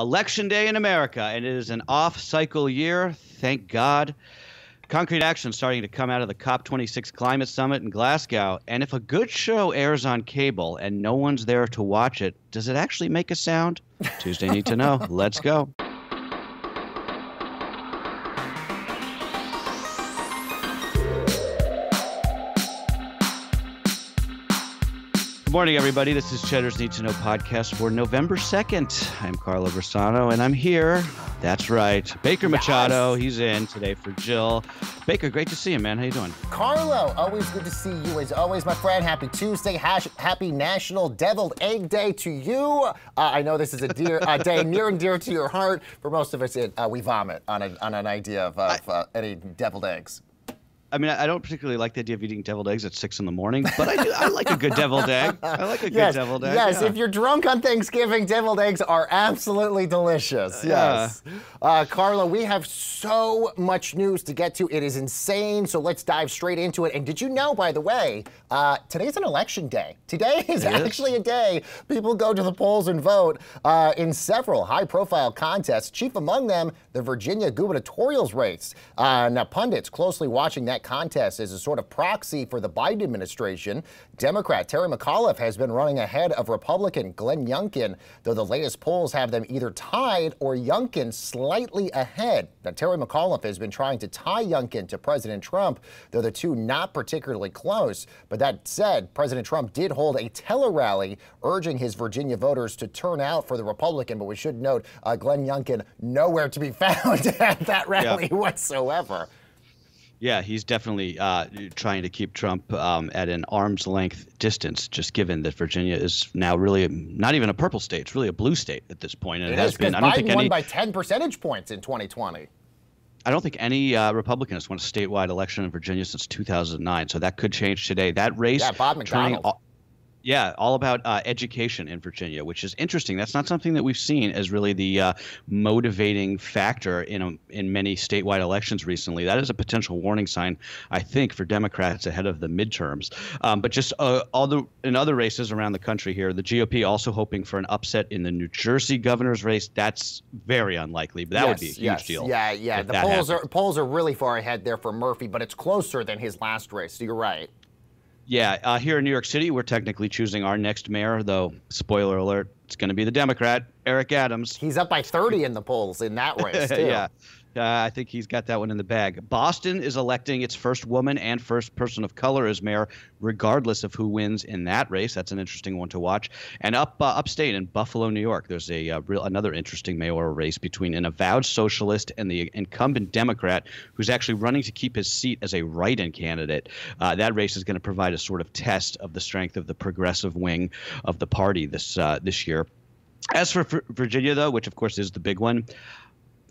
Election Day in America, and it is an off cycle year. Thank God. Concrete action starting to come out of the COP26 climate summit in Glasgow. And if a good show airs on cable and no one's there to watch it, does it actually make a sound? Tuesday Need to Know. Let's go. Good morning, everybody. This is Cheddar's Need to Know podcast for November 2nd. I'm Carlo Versano, and I'm here. That's right. Baker Yes. Machado, he's in today for Jill. Baker, great to see you, man. How you doing? Carlo, always good to see you as always, my friend. Happy Tuesday. Hash, happy National Deviled Egg Day to you. Uh, I know this is a dear a day near and dear to your heart. For most of us, it, uh, we vomit on, a, on an idea of, of uh, any deviled eggs. I mean, I don't particularly like the idea of eating deviled eggs at six in the morning, but I do. I like a good deviled egg. I like a good deviled egg. yes. yeah. If you're drunk on Thanksgiving, deviled eggs are absolutely delicious. Yeah. Yes, uh, Carlo, we have so much news to get to. It is insane. So let's dive straight into it. And did you know, by the way, uh, today's an election day. Today is It is. actually a day people go to the polls and vote uh, in several high-profile contests. Chief among them, the Virginia gubernatorial race. Uh, now, pundits closely watching that contest as a sort of proxy for the Biden administration. Democrat Terry McAuliffe has been running ahead of Republican Glenn Youngkin, though the latest polls have them either tied or Youngkin slightly ahead. Now, Terry McAuliffe has been trying to tie Youngkin to President Trump, though the two not particularly close. But that said, President Trump did hold a tele-rally urging his Virginia voters to turn out for the Republican. But we should note uh, Glenn Youngkin nowhere to be found at that rally whatsoever. Yeah, he's definitely uh, trying to keep Trump um, at an arm's length distance, just given that Virginia is now really not even a purple state; it's really a blue state at this point, and it, It has been. I don't Biden think won any. by 10 percentage points in 2020. I don't think any uh, Republican has won a statewide election in Virginia since 2009, so that could change today. That race, Yeah, Bob McDonnell. Yeah, all about uh, education in Virginia, which is interesting. That's not something that we've seen as really the uh, motivating factor in a, in many statewide elections recently. That is a potential warning sign, I think, for Democrats ahead of the midterms. Um, but just uh, all the in other races around the country here, the GOP also hoping for an upset in the New Jersey governor's race. That's very unlikely, but that would be a huge yes. deal. Yeah, yeah. The polls are polls are really far ahead there for Murphy, but it's closer than his last race. So you're right. Yeah, uh, here in New York City, we're technically choosing our next mayor, though. Spoiler alert: it's going to be the Democrat, Eric Adams. He's up by 30 in the polls in that race too. yeah, uh, I think he's got that one in the bag. Boston is electing its first woman and first person of color as mayor, regardless of who wins in that race. That's an interesting one to watch. And up uh, upstate in Buffalo, New York, there's a uh, real another interesting mayoral race between an avowed socialist and the incumbent Democrat, who's actually running to keep his seat as a write-in candidate. Uh, that race is going to provide a sort of test of the strength of the progressive wing of the party this uh, this year. As for Vir- Virginia, though, which of course is the big one,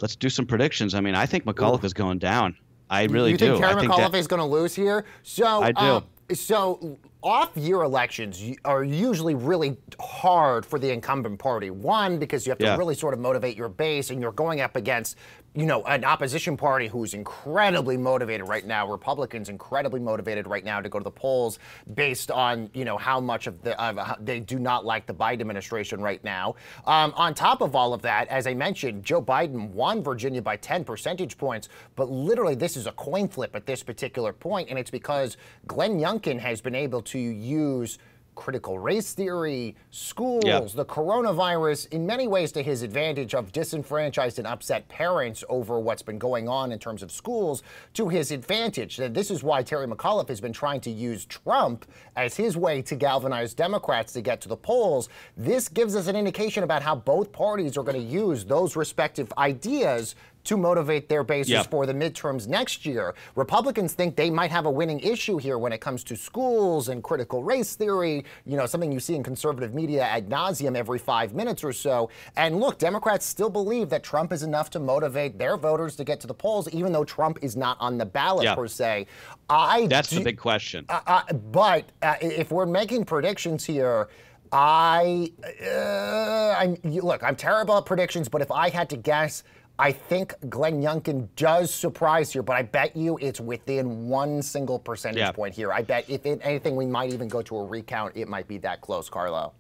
let's do some predictions. I mean, I think McAuliffe is going down. I really you do. think Terry I think McAuliffe that, is going to lose here? So I do. uh, so off-year elections are usually really hard for the incumbent party. One, because you have to Yeah. really sort of motivate your base, and you're going up against, you know, an opposition party who's incredibly motivated right now. Republicans incredibly motivated right now to go to the polls based on, you know, how much of the how they do not like the Biden administration right now. Um, on top of all of that, as I mentioned, Joe Biden won Virginia by 10 percentage points, but literally this is a coin flip at this particular point, and it's because Glenn Youngkin has been able to use critical race theory, schools, Yeah. the coronavirus, in many ways to his advantage of disenfranchised and upset parents over what's been going on in terms of schools to his advantage. And this is why Terry McAuliffe has been trying to use Trump as his way to galvanize Democrats to get to the polls. This gives us an indication about how both parties are going to use those respective ideas to motivate their bases Yeah. for the midterms next year. Republicans think they might have a winning issue here when it comes to schools and critical race theory, you know, something you see in conservative media ad nauseum every five minutes or so. And look, Democrats still believe that Trump is enough to motivate their voters to get to the polls, even though Trump is not on the ballot Yeah. per se. I that's the big question. uh, uh, but uh, if we're making predictions here, I, uh, I'm look. I'm terrible at predictions, but if I had to guess, I think Glenn Youngkin does surprise here. But I bet you it's within one single percentage Yeah. point here. I bet if it, anything, we might even go to a recount. It might be that close, Carlo.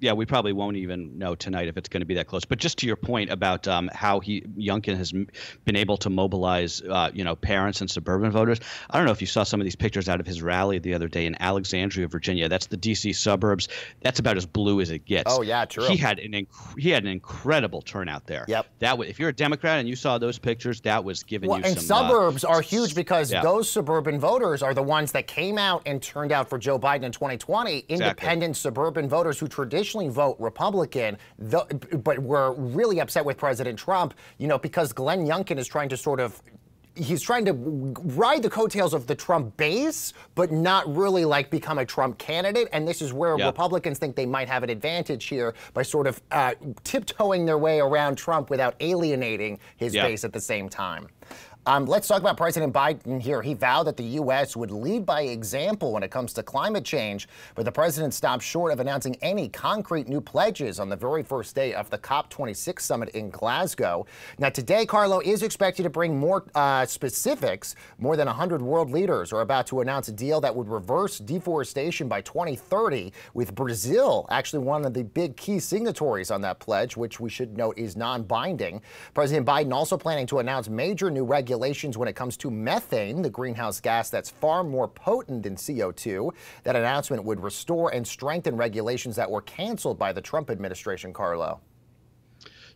Yeah, we probably won't even know tonight if it's going to be that close. But just to your point about um, how he Youngkin has m- been able to mobilize, uh, you know, parents and suburban voters. I don't know if you saw some of these pictures out of his rally the other day in Alexandria, Virginia. That's the D.C. suburbs. That's about as blue as it gets. Oh yeah, true. He had an inc- he had an incredible turnout there. Yep. That was, if you're a Democrat and you saw those pictures, that was giving well, you and some. uh, suburbs are huge because yeah. those suburban voters are the ones that came out and turned out for Joe Biden in 2020. Independent suburban voters who traditionally vote Republican, but were really upset with President Trump, you know, because Glenn Youngkin is trying to sort of he's trying to ride the coattails of the Trump base, but not really like become a Trump candidate. And this is where Yeah. Republicans think they might have an advantage here by sort of uh, tiptoeing their way around Trump without alienating his Yeah. base at the same time. Um, let's talk about President Biden here. He vowed that the U.S. would lead by example when it comes to climate change, but the president stopped short of announcing any concrete new pledges on the very first day of the COP26 summit in Glasgow. Now, today, Carlo is expected to bring more uh, specifics. More than 100 world leaders are about to announce a deal that would reverse deforestation by 2030, with Brazil actually one of the big key signatories on that pledge, which we should note is non binding. President Biden also planning to announce major new regulations when it comes to methane, the greenhouse gas that's far more potent than CO2. That announcement would restore and strengthen regulations that were canceled by the Trump administration, Carlo.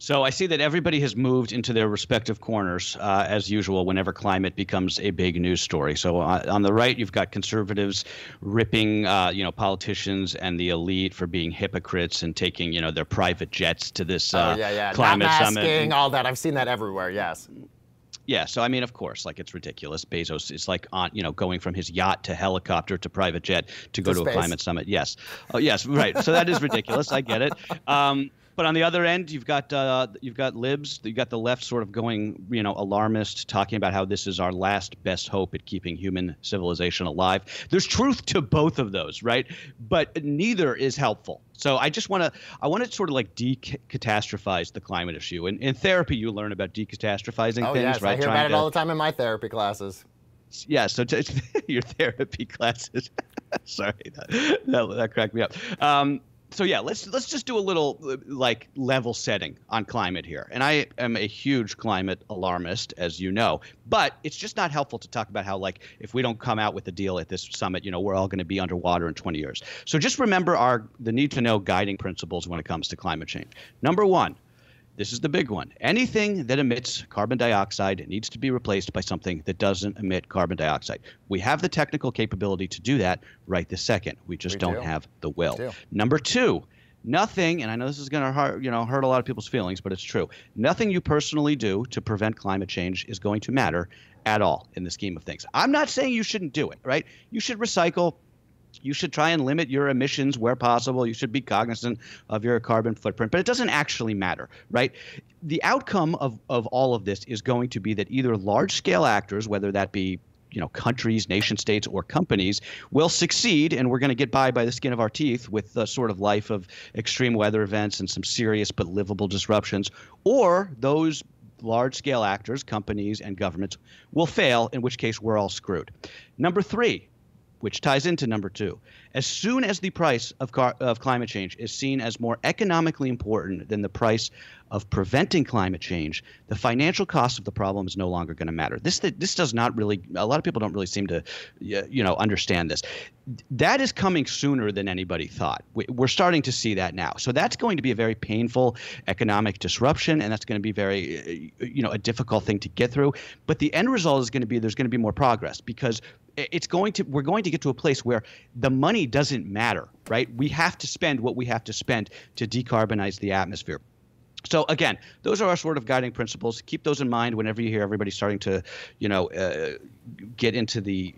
So I see that everybody has moved into their respective corners, uh, as usual, whenever climate becomes a big news story. So uh, on the right, you've got conservatives ripping, uh, you know, politicians and the elite for being hypocrites and taking, you know, their private jets to this uh, oh, yeah, yeah. climate Not summit. masking, all that. I've seen that everywhere, yes. Yeah, so I mean, of course, like it's ridiculous. Bezos is like on, you know, going from his yacht to helicopter to private jet to go To to, a climate summit. Yes, oh yes, right. So that is ridiculous. I get it. Um, but on the other end, you've got uh, you've got libs, you've got the left sort of going, you know, alarmist, talking about how this is our last best hope at keeping human civilization alive. There's truth to both of those, right? But neither is helpful. So I just want to I want to sort of like decatastrophize the climate issue. And in therapy, you learn about decatastrophizing Oh, things, yes. right? I hear Trying about it all the time in my therapy classes. yeah so your therapy classes sorry that, that, that cracked me up um, so yeah let's let's just do a little like level setting on climate here. And i am a huge climate alarmist as you know. But it's just not helpful to talk about how like if we don't come out with a deal at this summit you know we're all going to be underwater in 20 years. So just remember our the need to know guiding principles when it comes to climate change. Number one this is the big one. Anything that emits carbon dioxide needs to be replaced by something that doesn't emit carbon dioxide. We have the technical capability to do that right this second. We just We don't do. have the will. Number two, nothing, and I know this is going to hurt, you know, hurt a lot of people's feelings, but it's true. Nothing you personally do to prevent climate change is going to matter at all in the scheme of things. I'm not saying you shouldn't do it, right? You should recycle you should try and limit your emissions where possible. You should be cognizant of your carbon footprint, but it doesn't actually matter, right? The outcome of, of all of this is going to be that either large scale actors, whether that be you know countries, nation states, or companies, will succeed, and we're going to get by by the skin of our teeth with the sort of life of extreme weather events and some serious but livable disruptions, or those large scale actors, companies, and governments will fail, in which case we're all screwed. Number three, which ties into number two. As soon as the price of, car- of climate change is seen as more economically important than the price of preventing climate change, the financial cost of the problem is no longer going to matter. This this does not really. A lot of people don't really seem to, you know, understand this. That is coming sooner than anybody thought. We- We're starting to see that now. So that's going to be a very painful economic disruption, and that's going to be very, you know, a difficult thing to get through. But the end result is going to be there's going to be more progress because it's going to we're going to get to a place where the money doesn't matter, right? We have to spend what we have to spend to decarbonize the atmosphere. So again, those are our sort of guiding principles. Keep those in mind whenever you hear everybody starting to, you know, uh, get into the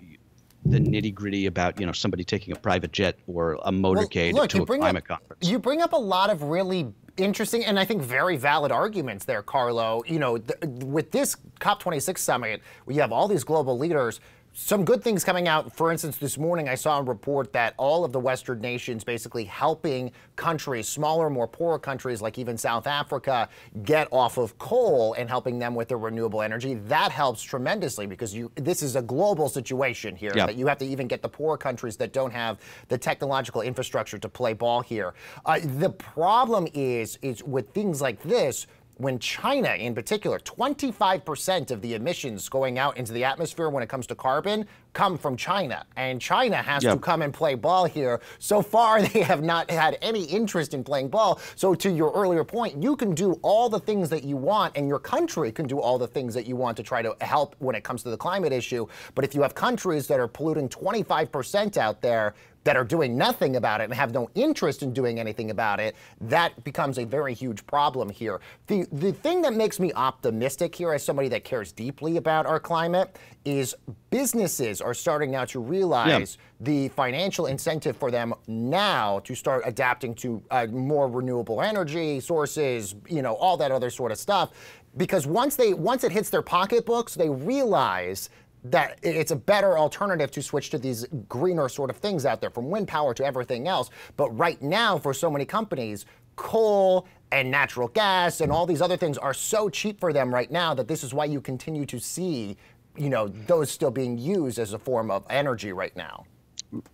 the nitty gritty about you know somebody taking a private jet or a motorcade look, to a climate up, conference. You bring up a lot of really interesting and I think very valid arguments there, Carlo. You know, th- with this COP26 summit, where you have all these global leaders, some good things coming out. For instance, this morning I saw a report that all of the Western nations basically helping countries, smaller, more poor countries like even South Africa, get off of coal and helping them with their renewable energy. That helps tremendously because you this is a global situation here yep. that you have to even get the poor countries that don't have the technological infrastructure to play ball here. Uh, the problem is is with things like this when China, in particular, 25% of the emissions going out into the atmosphere when it comes to carbon come from China. And China has yep. to come and play ball here. So far, they have not had any interest in playing ball. So, to your earlier point, you can do all the things that you want, and your country can do all the things that you want to try to help when it comes to the climate issue. But if you have countries that are polluting 25% out there, that are doing nothing about it and have no interest in doing anything about it, that becomes a very huge problem here. The, the thing that makes me optimistic here as somebody that cares deeply about our climate is businesses are starting now to realize yeah. the financial incentive for them now to start adapting to uh, more renewable energy sources, you know, all that other sort of stuff. Because once they once it hits their pocketbooks, they realize that it's a better alternative to switch to these greener sort of things out there, from wind power to everything else. But right now, for so many companies, coal and natural gas and all these other things are so cheap for them right now that this is why you continue to see, you know, those still being used as a form of energy right now.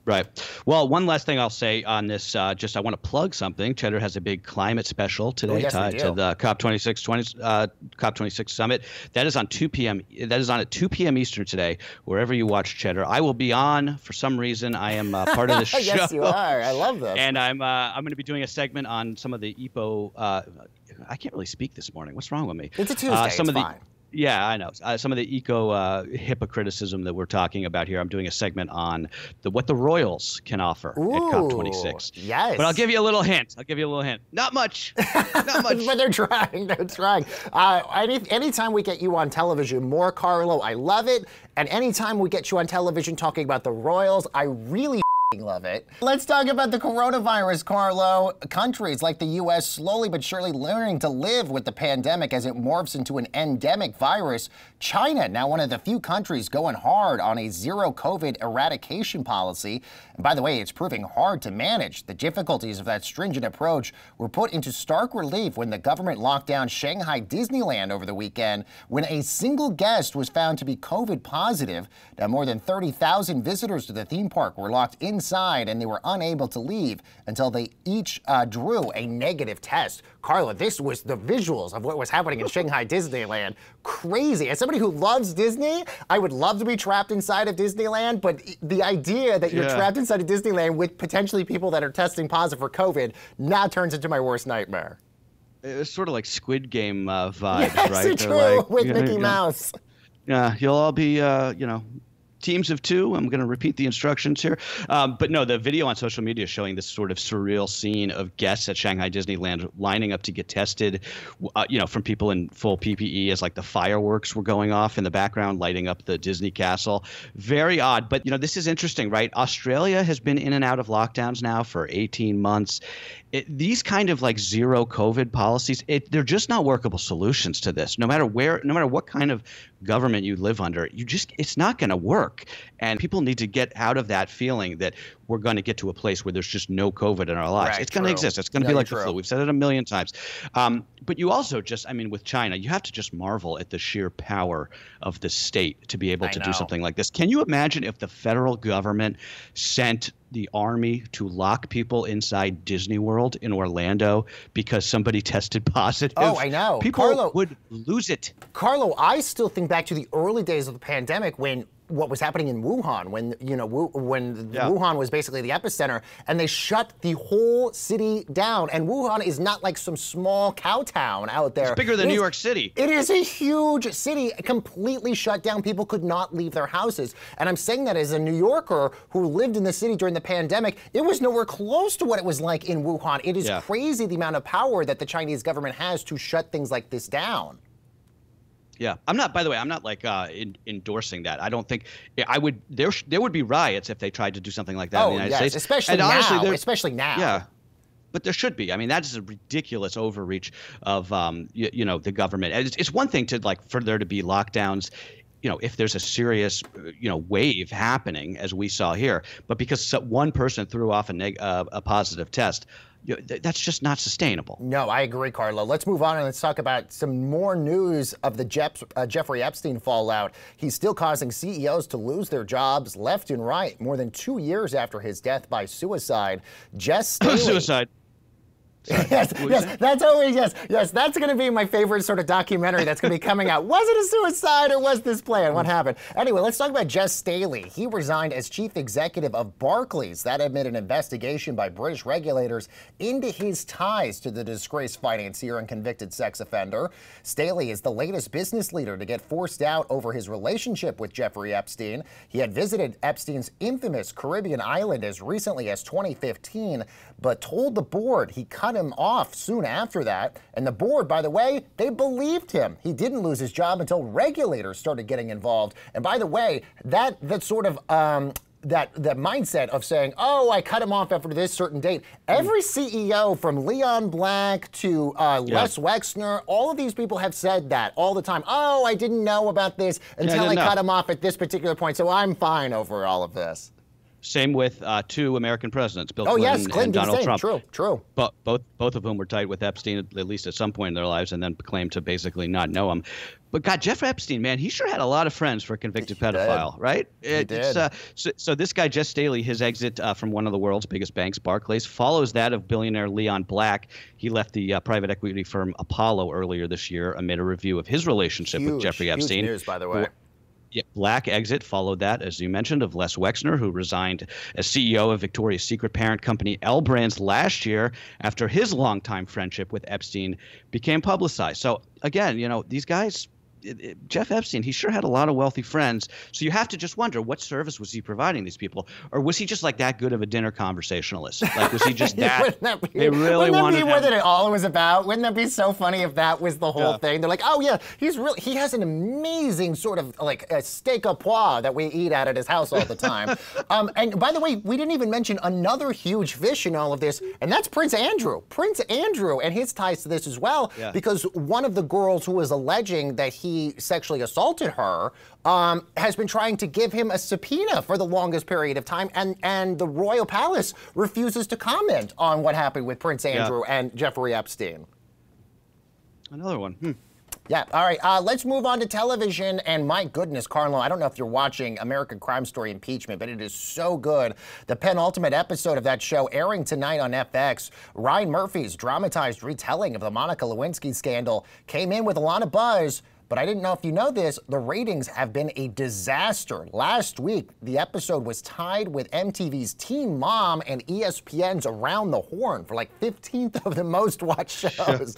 Right. Well, one last thing I'll say on this, uh, just I want to plug something. Cheddar has a big climate special today oh, yes, tied to the COP26 20, uh, COP26 summit. That is on 2 p.m. That is on at 2 p.m. Eastern today, wherever you watch Cheddar. I will be on for some reason. I am uh, part of the show. yes, you are. I love this. And I'm uh, I'm going to be doing a segment on some of the EPO. Uh, I can't really speak this morning. What's wrong with me? It's a Tuesday. Uh, some it's of the, fine. Yeah, I know. Uh, some of the eco uh, hypocriticism that we're talking about here. I'm doing a segment on the what the Royals can offer Ooh, at COP26. Yes. But I'll give you a little hint. I'll give you a little hint. Not much. Not much. but they're trying. They're trying. Uh, any anytime we get you on television, more Carlo, I love it. And anytime we get you on television talking about the Royals, I really love it. Let's talk about the coronavirus, Carlo. Countries like the U.S. slowly but surely learning to live with the pandemic as it morphs into an endemic virus. China, now one of the few countries going hard on a zero COVID eradication policy. And by the way, it's proving hard to manage. The difficulties of that stringent approach were put into stark relief when the government locked down Shanghai Disneyland over the weekend when a single guest was found to be COVID positive. Now, more than 30,000 visitors to the theme park were locked in inside and they were unable to leave until they each uh, drew a negative test. Carlo, this was the visuals of what was happening in Shanghai Disneyland. Crazy. As somebody who loves Disney, I would love to be trapped inside of Disneyland, but the idea that you're yeah. trapped inside of Disneyland with potentially people that are testing positive for COVID now turns into my worst nightmare. It's sort of like Squid Game uh, vibes, yes, right? True, like, with Mickey Mouse. Yeah, you'll all be, uh, you know, teams of two. I'm going to repeat the instructions here. Um, but no, the video on social media showing this sort of surreal scene of guests at Shanghai Disneyland lining up to get tested, uh, you know, from people in full PPE as like the fireworks were going off in the background, lighting up the Disney castle. Very odd. But, you know, this is interesting, right? Australia has been in and out of lockdowns now for 18 months it, these kind of like zero COVID policies, it, they're just not workable solutions to this. No matter where, no matter what kind of government you live under, you just it's not going to work. And people need to get out of that feeling that we're going to get to a place where there's just no COVID in our lives. Right, it's going to exist. It's going to be like true. the flu. We've said it a million times. Um, but you also just, I mean, with China, you have to just marvel at the sheer power of the state to be able I to know. do something like this. Can you imagine if the federal government sent the army to lock people inside Disney World in Orlando because somebody tested positive? Oh, I know. People Carlo, would lose it. Carlo, I still think back to the early days of the pandemic when what was happening in Wuhan when you know when yeah. Wuhan was basically the epicenter, and they shut the whole city down. And Wuhan is not like some small cow town out there. It's bigger than it New is, York City. It is a huge city, completely shut down. People could not leave their houses. And I'm saying that as a New Yorker who lived in the city during the pandemic, it was nowhere close to what it was like in Wuhan. It is yeah. crazy the amount of power that the Chinese government has to shut things like this down. Yeah, I'm not. By the way, I'm not like uh, in, endorsing that. I don't think I would. There, there would be riots if they tried to do something like that oh, in the United yes, States. especially and now. Especially now. Yeah, but there should be. I mean, that is a ridiculous overreach of um, you, you know, the government. It's, it's one thing to like for there to be lockdowns you know, if there's a serious, you know, wave happening as we saw here, but because one person threw off a, neg- uh, a positive test, you know, th- that's just not sustainable. No, I agree, Carlo. Let's move on and let's talk about some more news of the Jeff, uh, Jeffrey Epstein fallout. He's still causing CEOs to lose their jobs left and right more than two years after his death by suicide. Jes Staley, suicide. yes, yes, that's always yes, yes. That's going to be my favorite sort of documentary that's going to be coming out. Was it a suicide or was this planned? What happened? Anyway, let's talk about Jes Staley. He resigned as chief executive of Barclays. That amid an investigation by British regulators into his ties to the disgraced financier and convicted sex offender. Staley is the latest business leader to get forced out over his relationship with Jeffrey Epstein. He had visited Epstein's infamous Caribbean island as recently as 2015, but told the board he cut him off soon after that. And the board, by the way, they believed him. He didn't lose his job until regulators started getting involved. And by the way, that that sort of um, that that mindset of saying, "Oh, I cut him off after this certain date." Every CEO, from Leon Black to uh, yeah. Les Wexner, all of these people have said that all the time. Oh, I didn't know about this until yeah, I, I cut him off at this particular point, so I'm fine over all of this. Same with uh, two American presidents, Bill oh, Clinton yes, Clinton and Donald Trump. True, true. But both both of whom were tight with Epstein at least at some point in their lives, and then claimed to basically not know him. But God, Jeff Epstein, man, he sure had a lot of friends for a convicted he pedophile, did. right? He it, did. Uh, so, so, this guy, Jes Staley, his exit uh, from one of the world's biggest banks, Barclays, follows that of billionaire Leon Black. He left the uh, private equity firm Apollo earlier this year amid a review of his relationship huge, with Jeffrey Epstein. Huge news, by the way. Yeah, Black exit followed that, as you mentioned, of Les Wexner, who resigned as CEO of Victoria's Secret parent company L Brands last year after his longtime friendship with Epstein became publicized. So again, you know, these guys it, it, Jeff Epstein, he sure had a lot of wealthy friends. So you have to just wonder what service was he providing these people, or was he just like that good of a dinner conversationalist? Like was he just that? that be, they really wouldn't wanted that be what it all was about? Wouldn't that be so funny if that was the whole Yeah. thing? They're like, oh yeah, he's really he has an amazing sort of like a steak au pois that we eat at at his house all the time. um, and by the way, we didn't even mention another huge fish in all of this, and that's Prince Andrew. Prince Andrew and his ties to this as well, Yeah. because one of the girls who was alleging that he sexually assaulted her um, has been trying to give him a subpoena for the longest period of time, and and the royal palace refuses to comment on what happened with Prince Andrew and Jeffrey Epstein. Another one. Hmm. Yeah. All right. Uh, let's move on to television. And my goodness, Carlo, I don't know if you're watching American Crime Story Impeachment, but it is so good. The penultimate episode of that show airing tonight on FX. Ryan Murphy's dramatized retelling of the Monica Lewinsky scandal came in with a lot of buzz. But I didn't know if you know this, the ratings have been a disaster. Last week, the episode was tied with MTV's Teen Mom and ESPN's Around the Horn for like 15th of the most watched shows.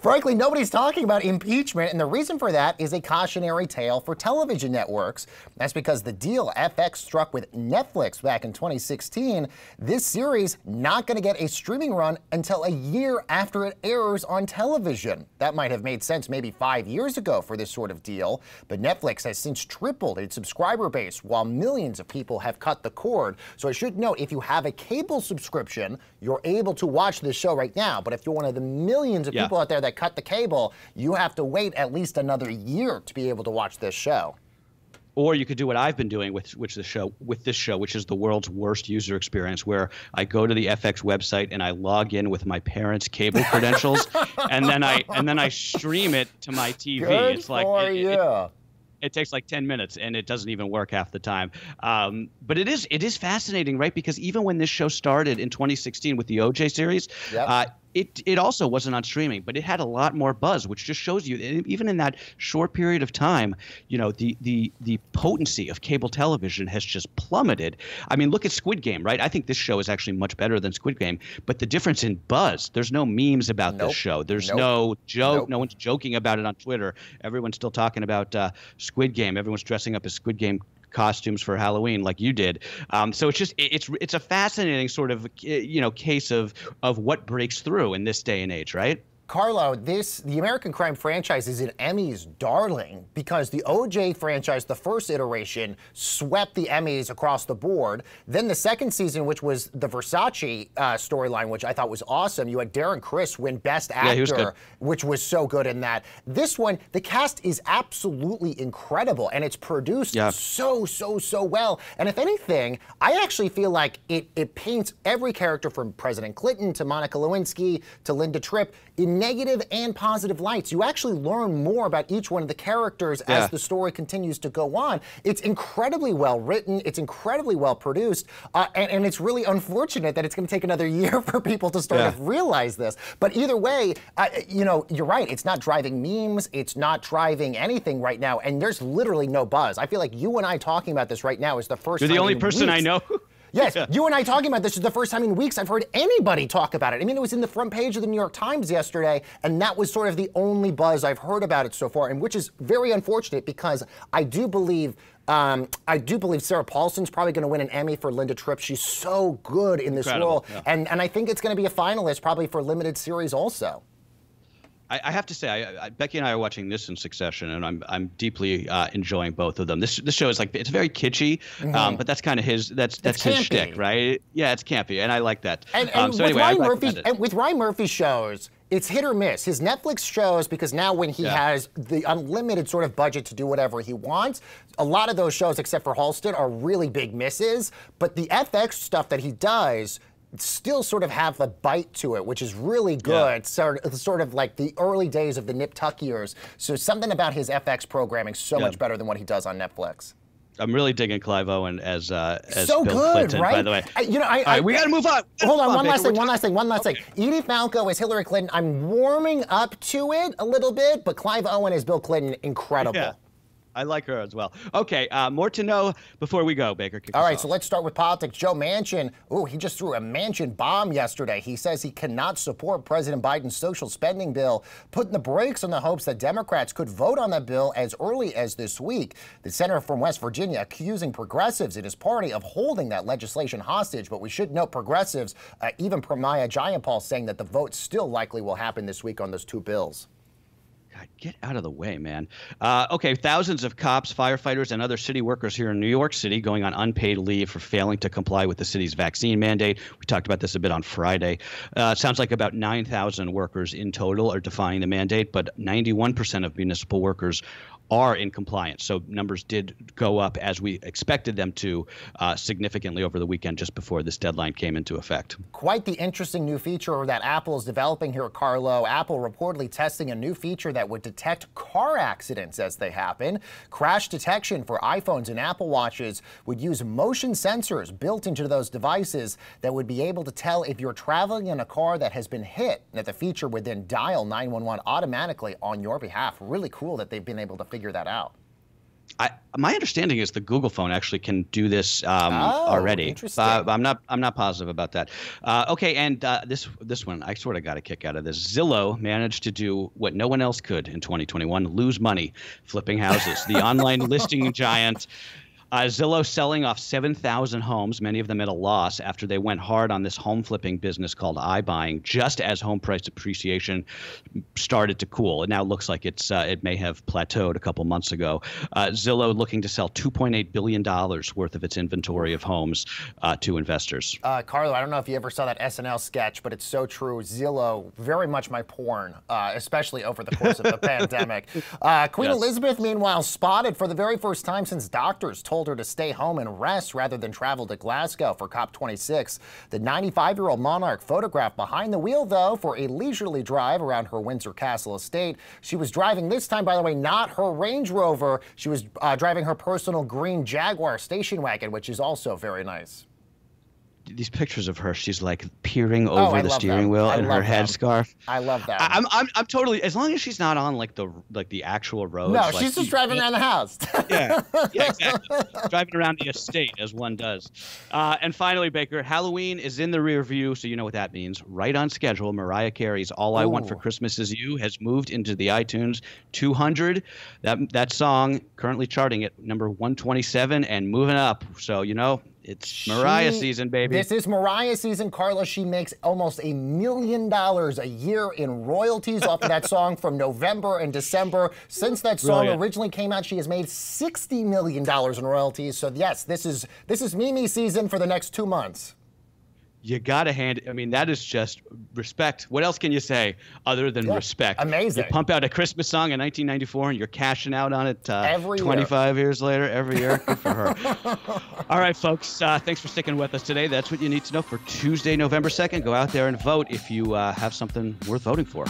Frankly, nobody's talking about impeachment, and the reason for that is a cautionary tale for television networks. That's because the deal FX struck with Netflix back in 2016, this series not going to get a streaming run until a year after it airs on television. That might have made sense maybe five years ago for this sort of deal, but Netflix has since tripled its subscriber base while millions of people have cut the cord. So I should note if you have a cable subscription, you're able to watch this show right now. But if you're one of the millions of Yeah. people out there that cut the cable, you have to wait at least another year to be able to watch this show. Or you could do what I've been doing with which the show with this show, which is the world's worst user experience, where I go to the FX website and I log in with my parents' cable credentials, and then I and then I stream it to my TV. Good it's like for it- it- you. it takes like 10 minutes and it doesn't even work half the time um, but it is it is fascinating right because even when this show started in 2016 with the oj series Yep. uh, it, it also wasn't on streaming but it had a lot more buzz which just shows you even in that short period of time you know the the the potency of cable television has just plummeted i mean look at squid game right i think this show is actually much better than squid game but the difference in buzz there's no memes about Nope. this show there's Nope. no joke Nope. no one's joking about it on Twitter. Everyone's still talking about uh, Squid Game. Everyone's dressing up as Squid Game costumes for Halloween, like you did. Um, so it's just it's it's a fascinating sort of uh, you know case of of what breaks through in this day and age, right? Carlo, this the American Crime franchise is an Emmys darling because the OJ franchise, the first iteration, swept the Emmys across the board. Then the second season, which was the Versace uh, storyline, which I thought was awesome, you had Darren Criss win Best Actor, yeah, which was so good in that. This one, the cast is absolutely incredible, and it's produced yeah. so so so well. And if anything, I actually feel like it it paints every character from President Clinton to Monica Lewinsky to Linda Tripp in negative and positive lights. You actually learn more about each one of the characters yeah. as the story continues to go on. It's incredibly well written. It's incredibly well produced, uh, and, and, it's really unfortunate that it's going to take another year for people to start yeah. to realize this. But either way, uh, you know, you're right. It's not driving memes. It's not driving anything right now, and there's literally no buzz. I feel like you and I talking about this right now is the first. You're the only person weeks. I know. Yes, yeah. you and I talking about this is the first time in weeks I've heard anybody talk about it. I mean, it was in the front page of the New York Times yesterday, and that was sort of the only buzz I've heard about it so far, and which is very unfortunate because I do believe um, I do believe Sarah Paulson's probably going to win an Emmy for Linda Tripp. She's so good in this Incredible, role, yeah. and and I think it's going to be a finalist probably for limited series also. I, I have to say, I, I, Becky and I are watching this in succession, and I'm I'm deeply uh, enjoying both of them. This this show is like it's very kitschy, um, mm-hmm. um, but that's kind of his that's that's his shtick, right? Yeah, it's campy, and I like that. And, and um, so with anyway, Ryan Murphy, and with Ryan Murphy shows, it's hit or miss. His Netflix shows, because now when he yeah. has the unlimited sort of budget to do whatever he wants, a lot of those shows, except for Halston, are really big misses. But the FX stuff that he does still sort of have the bite to it, which is really good. Yeah. Sort, of, sort of like the early days of the Nip Tuck years. So something about his FX programming so yeah. much better than what he does on Netflix. I'm really digging Clive Owen as uh, as so Bill good, Clinton. Right? By the way, I, you know, I, I we got to move on. Hold on, on, one last thing, one last thing, one last okay. thing. Edie Falco is Hillary Clinton. I'm warming up to it a little bit, but Clive Owen is Bill Clinton, incredible. Yeah. I like her as well. Okay, uh, more to know before we go, Baker. All right, off. so let's start with politics. Joe Manchin, oh, he just threw a Manchin bomb yesterday. He says he cannot support President Biden's social spending bill, putting the brakes on the hopes that Democrats could vote on that bill as early as this week. The senator from West Virginia accusing progressives in his party of holding that legislation hostage. But we should note progressives, uh, even Pramila Jayapal, saying that the vote still likely will happen this week on those two bills. God, get out of the way, man. Uh, okay, thousands of cops, firefighters, and other city workers here in New York City going on unpaid leave for failing to comply with the city's vaccine mandate. We talked about this a bit on Friday. Uh, sounds like about 9,000 workers in total are defying the mandate, but 91% of municipal workers are in compliance. So numbers did go up as we expected them to uh, significantly over the weekend just before this deadline came into effect. Quite the interesting new feature that Apple is developing here, Carlo. Apple reportedly testing a new feature that would detect car accidents as they happen. Crash detection for iPhones and Apple Watches would use motion sensors built into those devices that would be able to tell if you're traveling in a car that has been hit. That the feature would then dial 911 automatically on your behalf. Really cool that they've been able to figure that out. I, my understanding is the Google phone actually can do this um, oh, already. Interesting. Uh, I'm not. I'm not positive about that. Uh, okay, and uh, this this one I sort of got a kick out of this. Zillow managed to do what no one else could in 2021: lose money flipping houses. The online listing giant uh, Zillow selling off 7,000 homes, many of them at a loss, after they went hard on this home flipping business called iBuying, just as home price appreciation started to cool. It now looks like it's uh, it may have plateaued a couple months ago. Uh, Zillow looking to sell 2.8 billion dollars worth of its inventory of homes uh, to investors. Uh, Carlo, I don't know if you ever saw that SNL sketch, but it's so true. Zillow, very much my porn, uh, especially over the course of the pandemic. Queen yes. Elizabeth, meanwhile, spotted for the very first time since doctors told told her to stay home and rest rather than travel to Glasgow for COP26. The 95 year old monarch photographed behind the wheel, though, for a leisurely drive around her Windsor Castle estate. She was driving this time, by the way, not her Range Rover. She was uh, driving her personal green Jaguar station wagon, which is also very nice these pictures of her. She's like peering oh, over oh, the steering them. wheel in her headscarf. I love that. I'm, I'm, I'm totally as long as she's not on like the like the actual road. No, like, she's just driving around the house. yeah, yeah, exactly. driving around the estate as one does. Uh, and finally, Baker, Halloween is in the rear view, so you know what that means. Right on schedule. Mariah Carey's "All I Want for Christmas Is You" has moved into the iTunes 200. That that song currently charting at number 127 and moving up. So you know It's Mariah She- season, baby. This is Mariah season, Carlo. She makes almost a million dollars a year in royalties off of that song from November and December. Since that song Brilliant. originally came out, she has made sixty million dollars in royalties. So yes, this is this is Mimi season for the next two months. You gotta hand. I mean, that is just respect. What else can you say other than Yeah, respect? amazing. You pump out a Christmas song in 1994, and you're cashing out on it uh, Every year. 25 years later, every year. Good for her. All right, folks. Uh, thanks for sticking with us today. That's what you need to know for Tuesday, November 2nd. Go out there and vote if you uh, have something worth voting for.